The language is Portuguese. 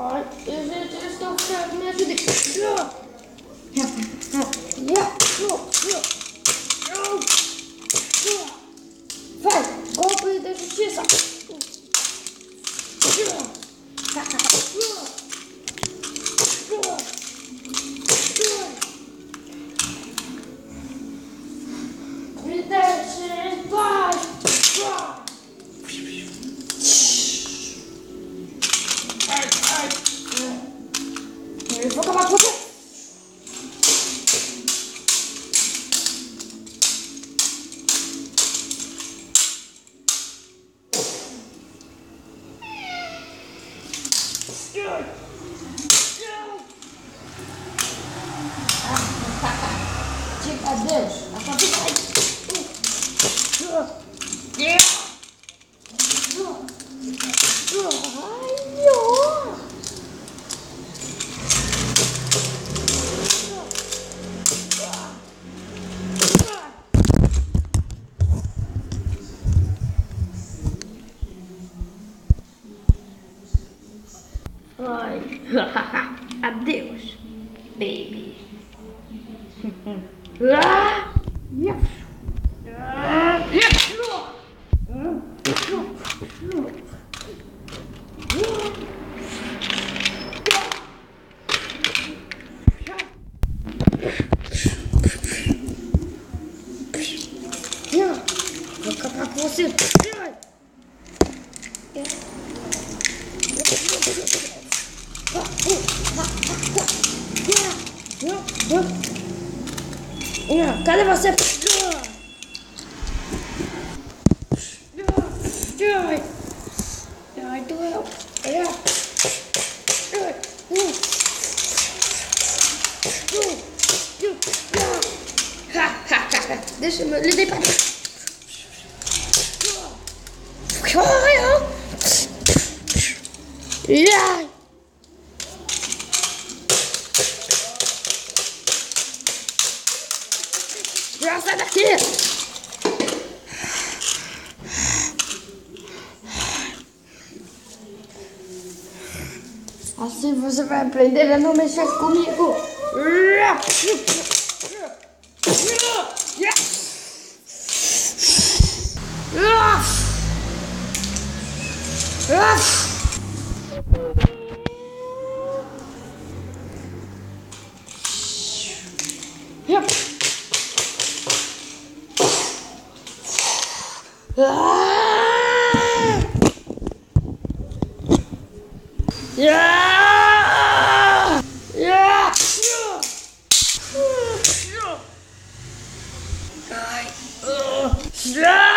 Is het dus nog eh, met de. Ja. Ja. Adeus. A sua vida Ai, ó. Ai, adeus, baby. Ah! Yes. Ah! Cadê você? Deixa eu. Já sai daqui! Assim você vai aprender a não mexer comigo. Yep. Ah! Yeah! Yeah! Ai, uh, yeah!